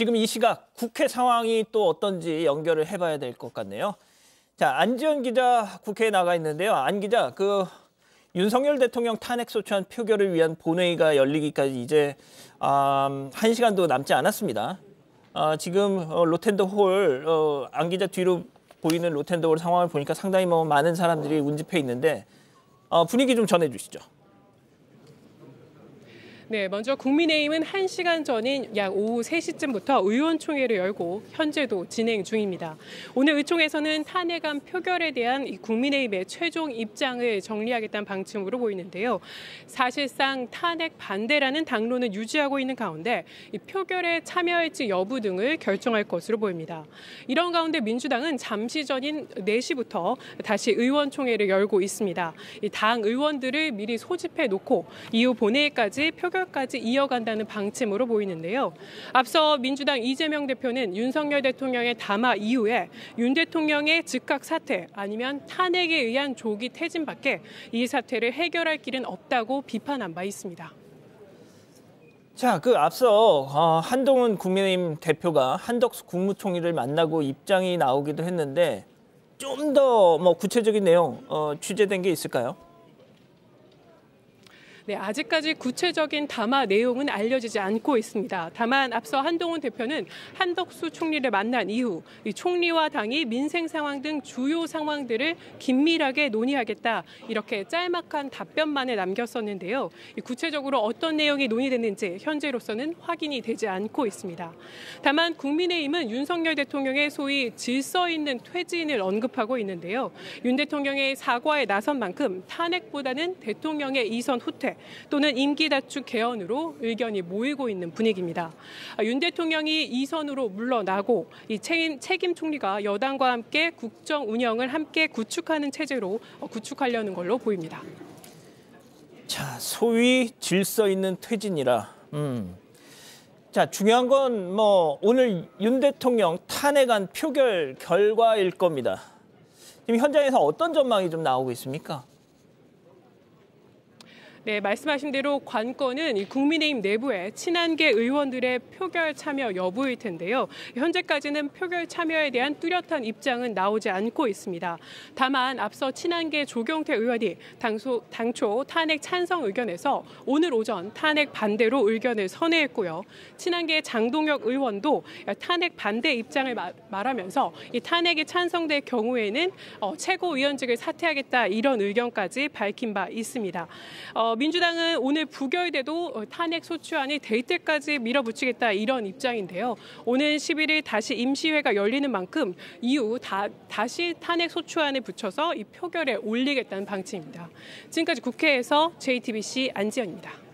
지금 이 시각 국회 상황이 또 어떤지 연결을 해봐야 될 것 같네요. 자, 안지현 기자 국회에 나가 있는데요. 안 기자, 그 윤석열 대통령 탄핵 소추안 표결을 위한 본회의가 열리기까지 이제 음, 한 시간도 남지 않았습니다. 어, 지금 어, 로텐더 홀, 어, 안 기자 뒤로 보이는 로텐더 홀 상황을 보니까 상당히 뭐 많은 사람들이 운집해 있는데 어, 분위기 좀 전해주시죠. 네, 먼저 국민의힘은 1시간 전인 약 오후 3시쯤부터 의원총회를 열고 현재도 진행 중입니다. 오늘 의총에서는 탄핵안 표결에 대한 국민의힘의 최종 입장을 정리하겠다는 방침으로 보이는데요. 사실상 탄핵 반대라는 당론을 유지하고 있는 가운데 이 표결에 참여할지 여부 등을 결정할 것으로 보입니다. 이런 가운데 민주당은 잠시 전인 4시부터 다시 의원총회를 열고 있습니다. 당 의원들을 미리 소집해 놓고 이후 본회의까지 표결 표결까지 이어간다는 방침으로 보이는데요. 앞서 민주당 이재명 대표는 윤석열 대통령의 담화 이후에 윤 대통령의 즉각 사퇴 아니면 탄핵에 의한 조기 퇴진밖에 이 사태를 해결할 길은 없다고 비판한 바 있습니다. 자, 그 앞서 어, 한동훈 국민의힘 대표가 한덕수 국무총리를 만나고 입장이 나오기도 했는데 좀 더 뭐 구체적인 내용 어, 취재된 게 있을까요? 네, 아직까지 구체적인 담화 내용은 알려지지 않고 있습니다. 다만 앞서 한동훈 대표는 한덕수 총리를 만난 이후 이 총리와 당이 민생 상황 등 주요 상황들을 긴밀하게 논의하겠다 이렇게 짤막한 답변만을 남겼었는데요. 구체적으로 어떤 내용이 논의됐는지 현재로서는 확인이 되지 않고 있습니다. 다만 국민의힘은 윤석열 대통령의 소위 질서 있는 퇴진을 언급하고 있는데요. 윤 대통령의 사과에 나선 만큼 탄핵보다는 대통령의 이선 후퇴 또는 임기 다축 개헌으로 의견이 모이고 있는 분위기입니다. 아, 윤 대통령이 이선으로 물러나고 이 책임, 책임 총리가 여당과 함께 국정 운영을 함께 구축하는 체제로 어, 구축하려는 걸로 보입니다. 자, 소위 질서 있는 퇴진이라. 음. 자, 중요한 건 뭐 오늘 윤 대통령 탄핵안 표결 결과일 겁니다. 지금 현장에서 어떤 전망이 좀 나오고 있습니까? 네, 말씀하신 대로 관건은 국민의힘 내부의 친한계 의원들의 표결 참여 여부일 텐데요. 현재까지는 표결 참여에 대한 뚜렷한 입장은 나오지 않고 있습니다. 다만 앞서 친한계 조경태 의원이 당소, 당초 탄핵 찬성 의견에서 오늘 오전 탄핵 반대로 의견을 선회했고요. 친한계 장동혁 의원도 탄핵 반대 입장을 말하면서 이 탄핵이 찬성될 경우에는 어, 최고위원직을 사퇴하겠다 이런 의견까지 밝힌 바 있습니다. 어, 민주당은 오늘 부결돼도 어, 탄핵 소추안이 될 때까지 밀어붙이겠다 이런 입장인데요. 오늘 11일 다시 임시회가 열리는 만큼 이후 다, 다시 탄핵 소추안을 붙여서 이 표결에 올리겠다는 방침입니다. 지금까지 국회에서 JTBC 안지연입니다.